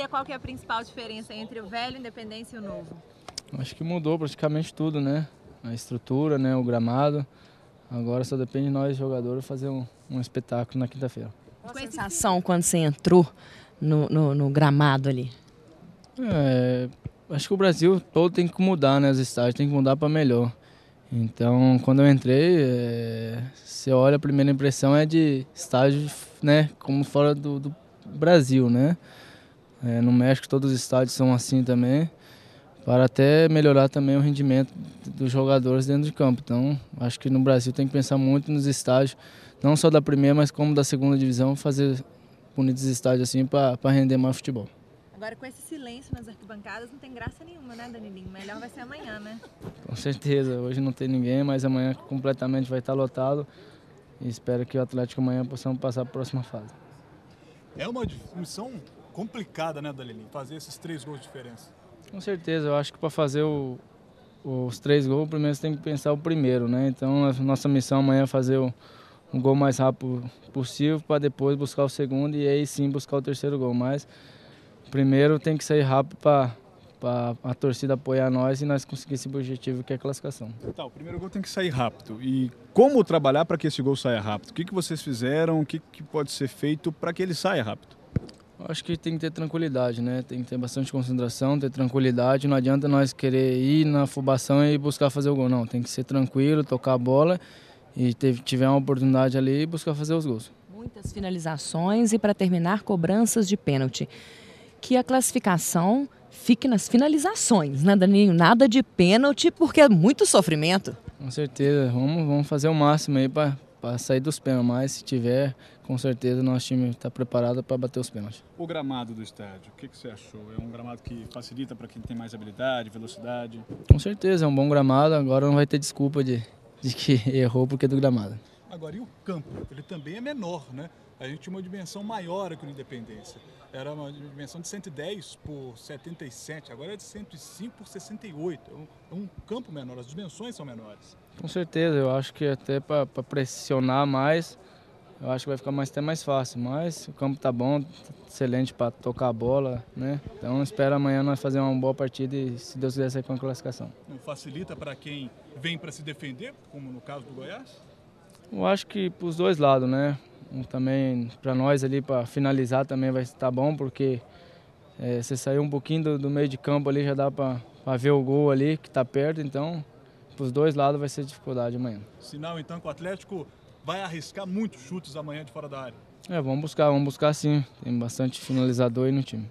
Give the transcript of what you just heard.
Lia, qual que é a principal diferença entre o velho Independência e o novo? Acho que mudou praticamente tudo, né? A estrutura, né? o gramado. Agora só depende de nós, jogadores, fazer um, um espetáculo na quinta-feira. Qual a sensação quando você entrou no, no, no gramado ali? É, acho que o Brasil todo tem que mudar, né? Os estádios tem que mudar para melhor. Então, quando eu entrei, é, você olha, a primeira impressão é de estádio, né? Como fora do, do Brasil, né? É, no México todos os estádios são assim também, para até melhorar também o rendimento dos jogadores dentro de campo. Então, acho que no Brasil tem que pensar muito nos estádios, não só da primeira, mas como da segunda divisão, fazer bonitos estádios assim para render mais futebol. Agora, com esse silêncio nas arquibancadas, não tem graça nenhuma, né, Danilinho? Melhor vai ser amanhã, né? Com certeza. Hoje não tem ninguém, mas amanhã completamente vai estar lotado. E espero que o Atlético amanhã possamos passar para a próxima fase. É uma missão complicada, né, Danilinho? Fazer esses três gols de diferença. Com certeza. Eu acho que para fazer o, os três gols, primeiro você tem que pensar o primeiro, né? Então, a nossa missão amanhã é fazer o, um gol mais rápido possível para depois buscar o segundo e aí sim buscar o terceiro gol. Mas primeiro tem que sair rápido para para a torcida apoiar nós e nós conseguir esse objetivo que é a classificação. Tá, o primeiro gol tem que sair rápido. E como trabalhar para que esse gol saia rápido? O que, que vocês fizeram? O que, que pode ser feito para que ele saia rápido? Acho que tem que ter tranquilidade, né? Tem que ter bastante concentração, ter tranquilidade. Não adianta nós querer ir na afobação e buscar fazer o gol, não. Tem que ser tranquilo, tocar a bola e tiver uma oportunidade ali buscar fazer os gols. Muitas finalizações e para terminar cobranças de pênalti que a classificação fique nas finalizações, né, Daninho? Nada de pênalti, porque é muito sofrimento. Com certeza, vamos, vamos fazer o máximo aí para sair dos pênaltis, mas se tiver, com certeza nosso time está preparado para bater os pênaltis. O gramado do estádio, o que, que você achou? É um gramado que facilita para quem tem mais habilidade, velocidade? Com certeza, é um bom gramado, agora não vai ter desculpa de, de que errou porque é do gramado. Agora, e o campo? Ele também é menor, né? A gente tinha uma dimensão maior aqui no Independência era uma dimensão de 110 por 77, agora é de 105 por 68. É um, é um campo menor, as dimensões são menores. Com certeza, eu acho que até para pressionar mais, eu acho que vai ficar mais, até mais fácil. Mas o campo tá bom, excelente para tocar a bola, né? Então espero amanhã nós fazer uma boa partida e, se Deus quiser, sair com a classificação. Facilita para quem vem para se defender, como no caso do Goiás? Eu acho que para os dois lados, né? também para nós ali para finalizar também vai estar bom porque é, você saiu um pouquinho do, do, meio de campo ali já dá para ver o gol ali que está perto então para os dois lados vai ser dificuldade amanhã. Sinal então que o Atlético vai arriscar muitos chutes amanhã de fora da área. É, vamos buscar, vamos buscar sim. Tem bastante finalizador aí no time.